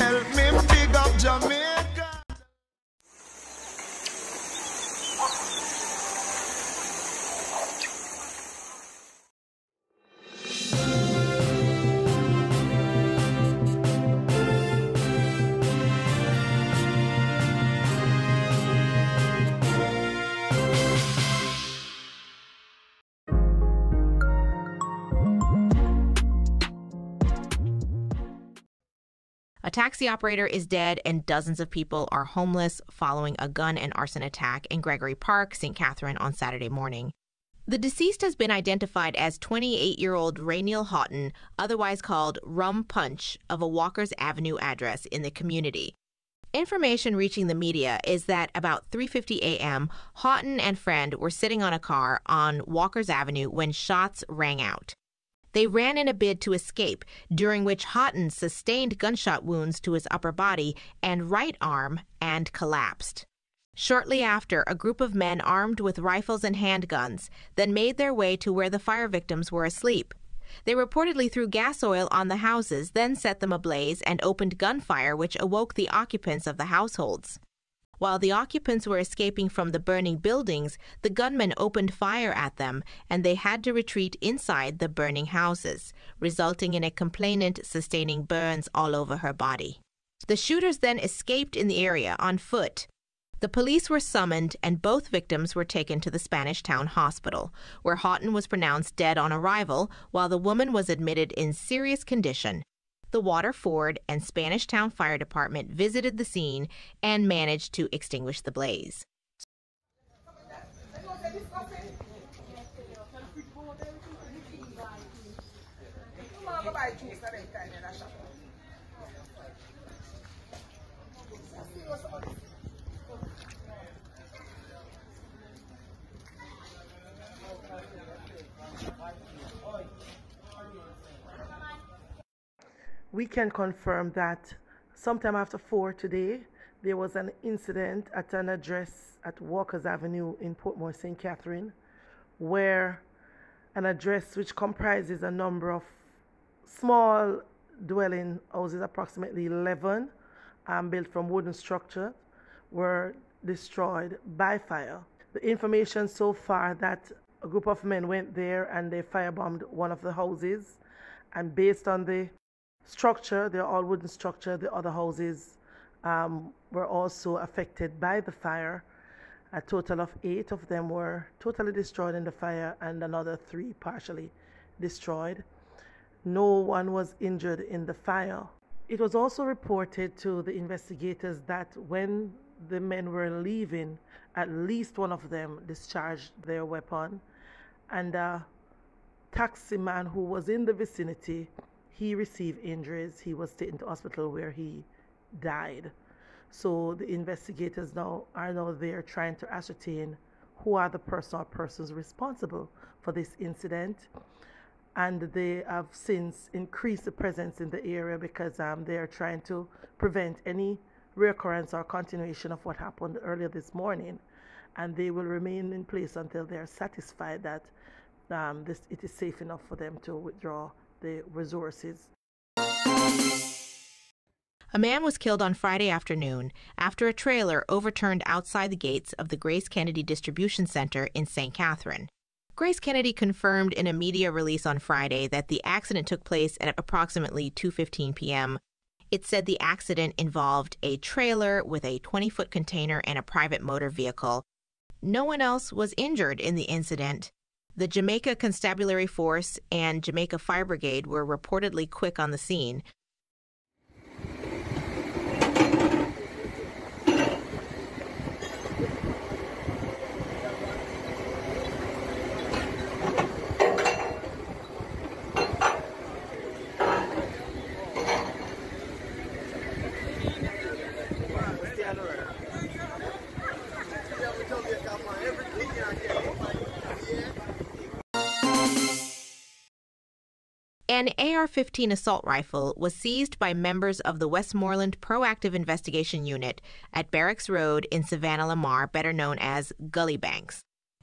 Help me big up Jamaica. A taxi operator is dead, and dozens of people are homeless following a gun and arson attack in Gregory Park, St. Catherine, on Saturday morning. The deceased has been identified as 28 year old Rainiel Houghton, otherwise called Rum Punch, of a Walker's Avenue address in the community. Information reaching the media is that about 3:50 a.m., Houghton and friend were sitting on a car on Walker's Avenue when shots rang out. They ran in a bid to escape, during which Houghton sustained gunshot wounds to his upper body and right arm and collapsed. Shortly after, a group of men armed with rifles and handguns then made their way to where the fire victims were asleep. They reportedly threw gas oil on the houses, then set them ablaze and opened gunfire, which awoke the occupants of the households. While the occupants were escaping from the burning buildings, the gunmen opened fire at them and they had to retreat inside the burning houses, resulting in a complainant sustaining burns all over her body. The shooters then escaped in the area on foot. The police were summoned and both victims were taken to the Spanish Town Hospital, where Houghton was pronounced dead on arrival while the woman was admitted in serious condition the Waterford and Spanish Town Fire Department visited the scene and managed to extinguish the blaze. We can confirm that sometime after 4 today, there was an incident at an address at Walker's Avenue in Portmore, St. Catherine, where an address which comprises a number of small dwelling houses, approximately 11, um, built from wooden structure, were destroyed by fire. The information so far that a group of men went there and they firebombed one of the houses, and based on the structure, they're all wooden structure. The other houses um, were also affected by the fire. A total of eight of them were totally destroyed in the fire, and another three partially destroyed. No one was injured in the fire. It was also reported to the investigators that when the men were leaving, at least one of them discharged their weapon, and a taxi man who was in the vicinity he received injuries. He was taken to hospital where he died. So the investigators now are now there trying to ascertain who are the person or persons responsible for this incident. And they have since increased the presence in the area because um, they are trying to prevent any recurrence or continuation of what happened earlier this morning. And they will remain in place until they are satisfied that um, this, it is safe enough for them to withdraw the resources. A man was killed on Friday afternoon after a trailer overturned outside the gates of the Grace Kennedy Distribution Center in St. Catherine. Grace Kennedy confirmed in a media release on Friday that the accident took place at approximately 2:15 p.m. It said the accident involved a trailer with a 20-foot container and a private motor vehicle. No one else was injured in the incident. The Jamaica Constabulary Force and Jamaica Fire Brigade were reportedly quick on the scene. An AR 15 assault rifle was seized by members of the Westmoreland Proactive Investigation Unit at Barracks Road in Savanna-la-Mar, better known as Gully Banks.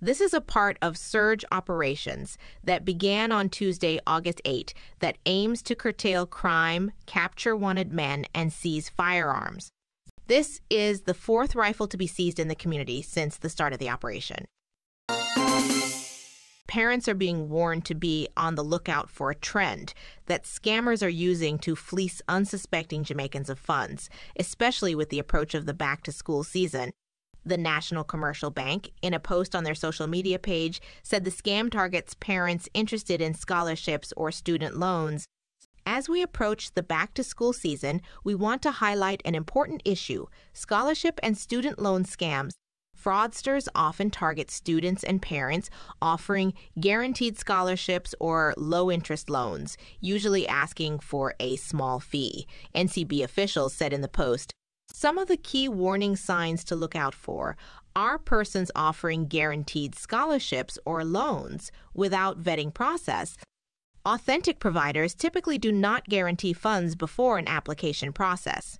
This is a part of surge operations that began on Tuesday, August 8, that aims to curtail crime, capture wanted men, and seize firearms. This is the fourth rifle to be seized in the community since the start of the operation. Parents are being warned to be on the lookout for a trend that scammers are using to fleece unsuspecting Jamaicans of funds, especially with the approach of the back to school season. The National Commercial Bank, in a post on their social media page, said the scam targets parents interested in scholarships or student loans. As we approach the back to school season, we want to highlight an important issue scholarship and student loan scams. Fraudsters often target students and parents offering guaranteed scholarships or low interest loans, usually asking for a small fee. NCB officials said in the post some of the key warning signs to look out for are persons offering guaranteed scholarships or loans without vetting process. Authentic providers typically do not guarantee funds before an application process.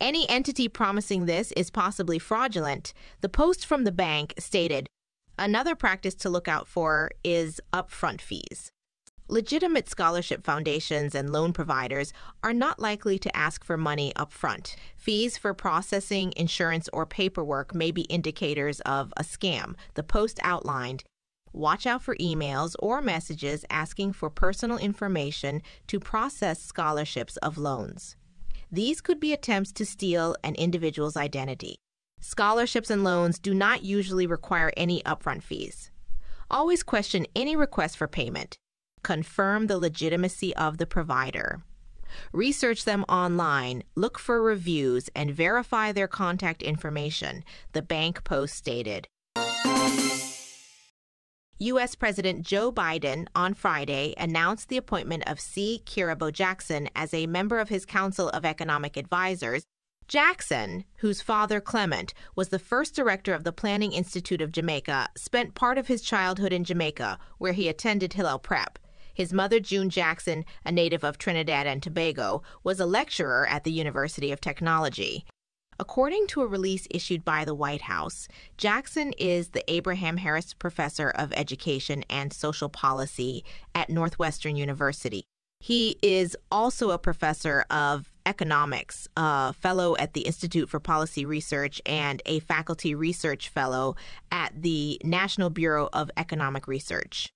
Any entity promising this is possibly fraudulent. The post from the bank stated Another practice to look out for is upfront fees. Legitimate scholarship foundations and loan providers are not likely to ask for money upfront. Fees for processing, insurance, or paperwork may be indicators of a scam. The post outlined Watch out for emails or messages asking for personal information to process scholarships of loans. These could be attempts to steal an individual's identity. Scholarships and loans do not usually require any upfront fees. Always question any request for payment confirm the legitimacy of the provider. Research them online, look for reviews, and verify their contact information, the bank post stated. U.S. President Joe Biden on Friday announced the appointment of C. Kirabo Jackson as a member of his Council of Economic Advisors. Jackson, whose father Clement was the first director of the Planning Institute of Jamaica, spent part of his childhood in Jamaica, where he attended Hillel Prep. His mother, June Jackson, a native of Trinidad and Tobago, was a lecturer at the University of Technology. According to a release issued by the White House, Jackson is the Abraham Harris Professor of Education and Social Policy at Northwestern University. He is also a professor of economics, a fellow at the Institute for Policy Research, and a faculty research fellow at the National Bureau of Economic Research.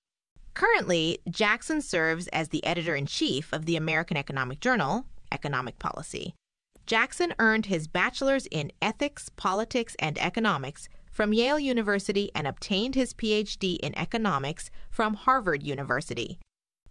Currently, Jackson serves as the editor in chief of the American Economic Journal, Economic Policy. Jackson earned his bachelor's in ethics, politics, and economics from Yale University and obtained his PhD in economics from Harvard University.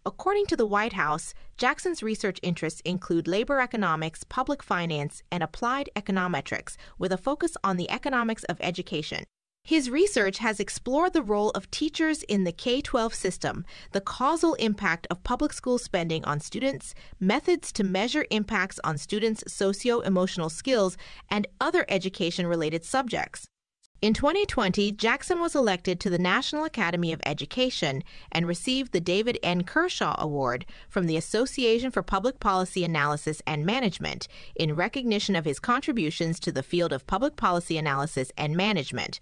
According to the White House, Jackson's research interests include labor economics, public finance, and applied econometrics, with a focus on the economics of education. His research has explored the role of teachers in the K 12 system, the causal impact of public school spending on students, methods to measure impacts on students' socio emotional skills, and other education related subjects. In 2020, Jackson was elected to the National Academy of Education and received the David N. Kershaw Award from the Association for Public Policy Analysis and Management in recognition of his contributions to the field of public policy analysis and management.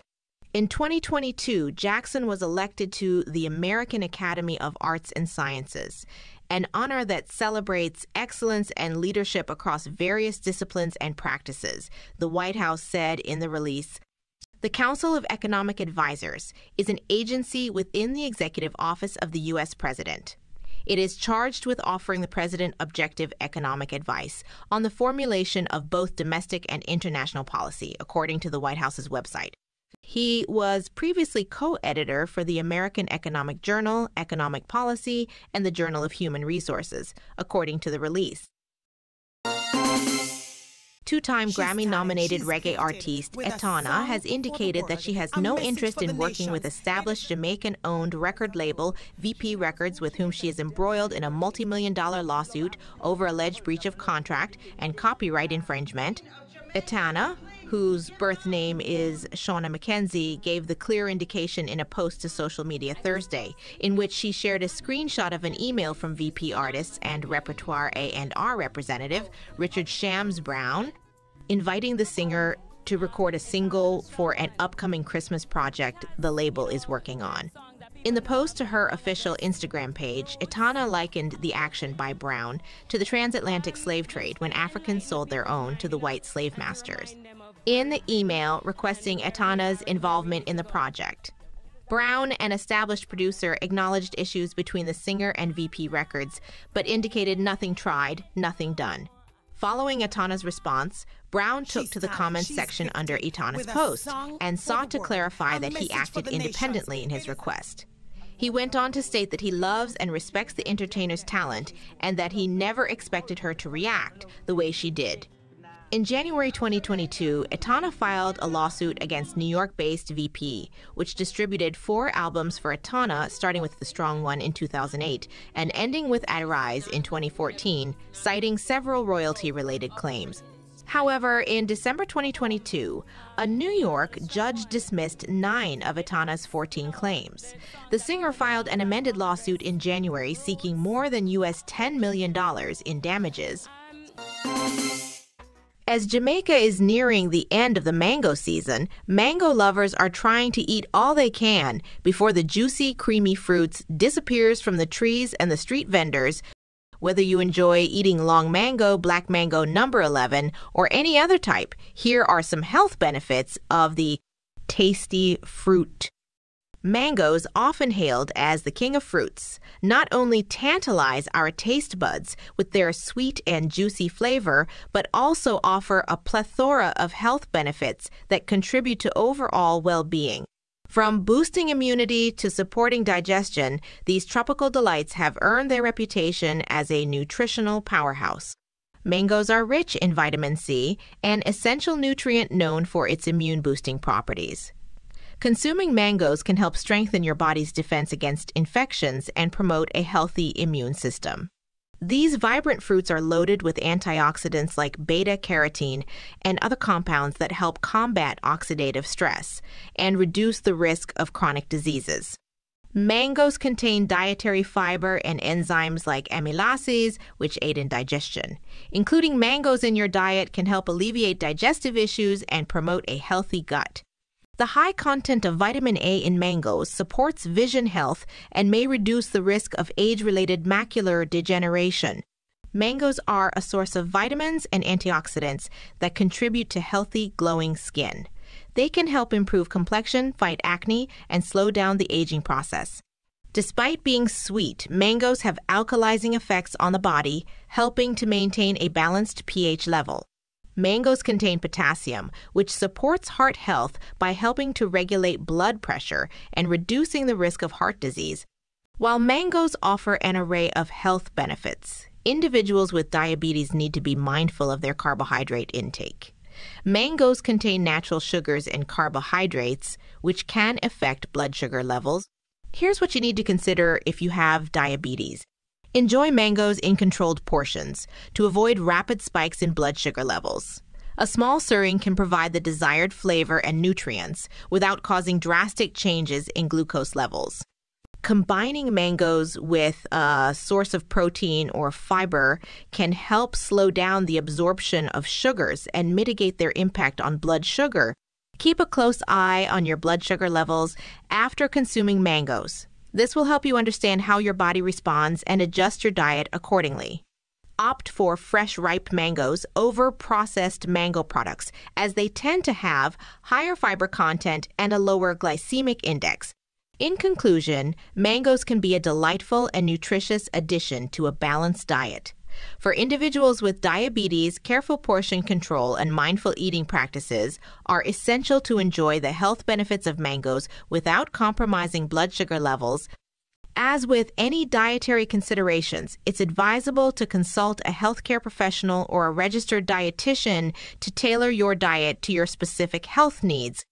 In 2022, Jackson was elected to the American Academy of Arts and Sciences, an honor that celebrates excellence and leadership across various disciplines and practices, the White House said in the release. The Council of Economic Advisors is an agency within the executive office of the U.S. President. It is charged with offering the president objective economic advice on the formulation of both domestic and international policy, according to the White House's website. He was previously co editor for the American Economic Journal, Economic Policy, and the Journal of Human Resources, according to the release. Two time Grammy nominated reggae artiste Etana has indicated that she has no interest in working with established Jamaican owned record label VP Records, with whom she is embroiled in a multi million dollar lawsuit over alleged breach of contract and copyright infringement. Etana, whose birth name is Shauna McKenzie, gave the clear indication in a post to social media Thursday, in which she shared a screenshot of an email from VP artists and repertoire A&R representative Richard Shams Brown, inviting the singer to record a single for an upcoming Christmas project the label is working on. In the post to her official Instagram page, Etana likened the action by Brown to the transatlantic slave trade when Africans sold their own to the white slave masters. In the email requesting Etana's involvement in the project, Brown, an established producer, acknowledged issues between the singer and VP Records, but indicated nothing tried, nothing done. Following Etana's response, Brown took to the comments section under Etana's post and sought to clarify that he acted independently in his request. He went on to state that he loves and respects the entertainer's talent and that he never expected her to react the way she did. In January 2022, Etana filed a lawsuit against New York based VP, which distributed four albums for Etana, starting with The Strong One in 2008 and ending with Arise in 2014, citing several royalty related claims. However, in December 2022, a New York judge dismissed nine of Etana's 14 claims. The singer filed an amended lawsuit in January seeking more than US $10 million in damages. As Jamaica is nearing the end of the mango season, mango lovers are trying to eat all they can before the juicy, creamy fruits disappears from the trees and the street vendors whether you enjoy eating long mango, black mango number 11, or any other type, here are some health benefits of the tasty fruit. Mangoes, often hailed as the king of fruits, not only tantalize our taste buds with their sweet and juicy flavor, but also offer a plethora of health benefits that contribute to overall well being. From boosting immunity to supporting digestion, these tropical delights have earned their reputation as a nutritional powerhouse. Mangoes are rich in vitamin C, an essential nutrient known for its immune boosting properties. Consuming mangoes can help strengthen your body's defense against infections and promote a healthy immune system. These vibrant fruits are loaded with antioxidants like beta carotene and other compounds that help combat oxidative stress and reduce the risk of chronic diseases. Mangoes contain dietary fiber and enzymes like amylases, which aid in digestion. Including mangoes in your diet can help alleviate digestive issues and promote a healthy gut. The high content of vitamin A in mangoes supports vision health and may reduce the risk of age related macular degeneration. Mangoes are a source of vitamins and antioxidants that contribute to healthy, glowing skin. They can help improve complexion, fight acne, and slow down the aging process. Despite being sweet, mangoes have alkalizing effects on the body, helping to maintain a balanced pH level. Mangoes contain potassium, which supports heart health by helping to regulate blood pressure and reducing the risk of heart disease. While mangoes offer an array of health benefits, individuals with diabetes need to be mindful of their carbohydrate intake. Mangoes contain natural sugars and carbohydrates, which can affect blood sugar levels. Here's what you need to consider if you have diabetes. Enjoy mangoes in controlled portions to avoid rapid spikes in blood sugar levels. A small serving can provide the desired flavor and nutrients without causing drastic changes in glucose levels. Combining mangoes with a source of protein or fiber can help slow down the absorption of sugars and mitigate their impact on blood sugar. Keep a close eye on your blood sugar levels after consuming mangoes. This will help you understand how your body responds and adjust your diet accordingly. Opt for fresh ripe mangoes over processed mango products, as they tend to have higher fiber content and a lower glycemic index. In conclusion, mangoes can be a delightful and nutritious addition to a balanced diet. For individuals with diabetes, careful portion control and mindful eating practices are essential to enjoy the health benefits of mangoes without compromising blood sugar levels. As with any dietary considerations, it's advisable to consult a healthcare professional or a registered dietitian to tailor your diet to your specific health needs.